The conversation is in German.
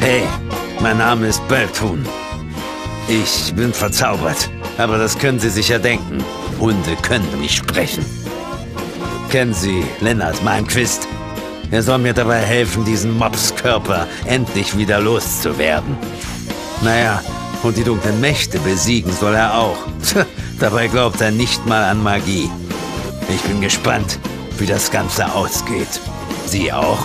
Hey, mein Name ist Beltun. Ich bin verzaubert, aber das können Sie sich ja denken. Hunde können nicht sprechen. Kennen Sie Lennart Malmquist? Er soll mir dabei helfen, diesen Mobskörper endlich wieder loszuwerden. Naja, und die dunklen Mächte besiegen soll er auch. Dabei glaubt er nicht mal an Magie. Ich bin gespannt, wie das Ganze ausgeht. Sie auch?